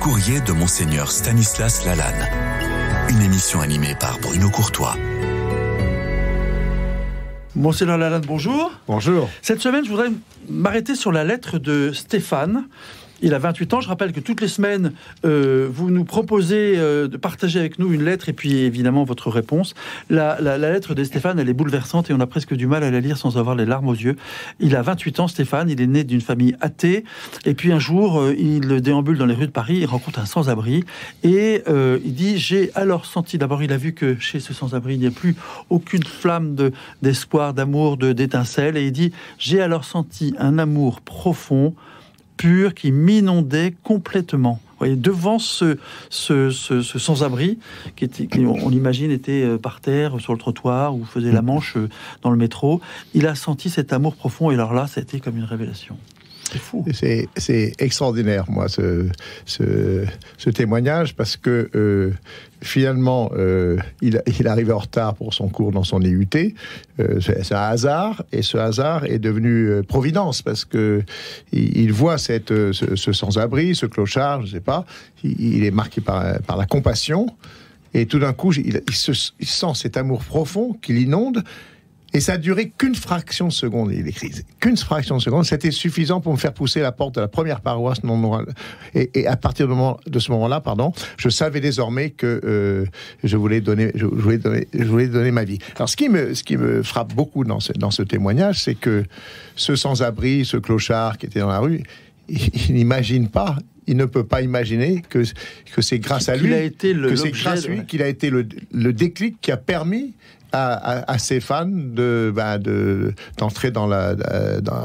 courrier de Monseigneur Stanislas Lalanne. Une émission animée par Bruno Courtois. Monseigneur Lalanne, bonjour. Bonjour. Cette semaine, je voudrais m'arrêter sur la lettre de Stéphane. Il a 28 ans. Je rappelle que toutes les semaines, euh, vous nous proposez euh, de partager avec nous une lettre et puis évidemment votre réponse. La, lettre de Stéphane, elle est bouleversante et on a presque du mal à la lire sans avoir les larmes aux yeux. Il a 28 ans, Stéphane. Il est né d'une famille athée. Et puis un jour, euh, il déambule dans les rues de Paris. Il rencontre un sans-abri et il dit J'ai alors senti. D'abord, il a vu que chez ce sans-abri, il n'y a plus aucune flamme de, d'espoir, d'amour, de, d'étincelle. Et il dit J'ai alors senti un amour profond pur qui m'inondait complètement. Vous voyez, devant ce, ce, ce, ce sans-abri, qui, était, qui on, l'imagine était euh, par terre, sur le trottoir, ou faisait la manche euh, dans le métro, il a senti cet amour profond, et alors là, ça a été comme une révélation. C'est extraordinaire, moi, ce, ce, témoignage, parce que euh, finalement, euh, il, il arrive en retard pour son cours dans son IUT. Euh, c'est un hasard, et ce hasard est devenu providence, parce que il, voit cette, ce, sans-abri, ce clochard, je sais pas, il, est marqué par, par la compassion, et tout d'un coup, il, il, se, il sent cet amour profond qui l'inonde. Et ça a duré qu'une fraction de seconde, il écrit. Qu'une fraction de seconde. C'était suffisant pour me faire pousser la porte de la première paroisse non et, et à partir de, ce moment-là, pardon, je savais désormais que euh, je voulais donner, je voulais donner, je voulais donner ma vie. Alors, ce qui me, ce qui me frappe beaucoup dans ce, dans ce témoignage, c'est que ce sans-abri, ce clochard qui était dans la rue, il n'imagine pas, il ne peut pas imaginer que, que c'est grâce à lui, a été le, que c'est grâce à lui qu'il a été le, le déclic qui a permis à, à, à, ses fans de ben, d'entrer dans la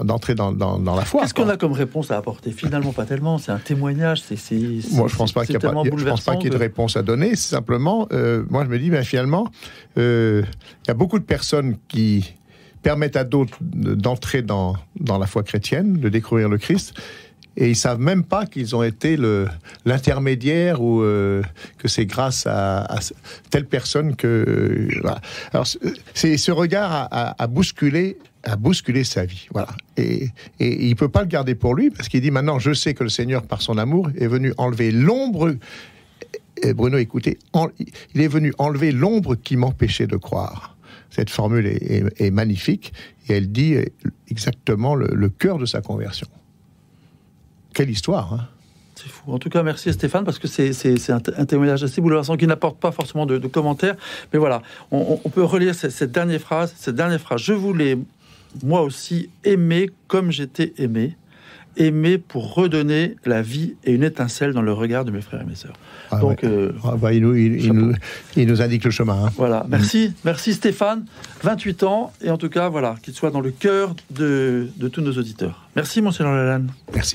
d'entrer dans, dans, dans, la foi. Qu'est-ce qu'on a comme réponse à apporter? Finalement, pas tellement. C'est un témoignage. C'est moi, je pense pas qu'il y a pas, je pense pas qu'il y ait de... de réponse à donner. Simplement, euh, moi, je me dis, ben, finalement, euh, il y a beaucoup de personnes qui permettent à d'autres d'entrer dans, dans la foi chrétienne, de découvrir le Christ et ils savent même pas qu'ils ont été l'intermédiaire ou euh, que c'est grâce à, telle personne que euh, alors c'est ce regard a, a, a, bousculé sa vie voilà. Et, et il peut pas le garder pour lui parce qu'il dit maintenant je sais que le Seigneur par son amour est venu enlever l'ombre. Bruno écoutez il est venu enlever l'ombre qui m'empêchait de croire. Cette formule est, magnifique et elle dit exactement le cœur de sa conversion quelle histoire hein c'est fou. En tout cas, merci Stéphane parce que c'est un, un, témoignage assez bouleversant qui n'apporte pas forcément de, de, commentaires. Mais voilà, on, on peut relire cette, cette, dernière phrase. Cette dernière phrase, je voulais moi aussi aimer comme j'étais aimé, aimer pour redonner la vie et une étincelle dans le regard de mes frères et mes sœurs. Ah Donc, ouais. euh, ah bah, il, nous, il, il, nous, il, nous, indique le chemin. Hein. Voilà, merci, mmh. merci Stéphane, 28 ans, et en tout cas, voilà, qu'il soit dans le cœur de, de tous nos auditeurs. Merci, Monsieur Lalanne. Merci.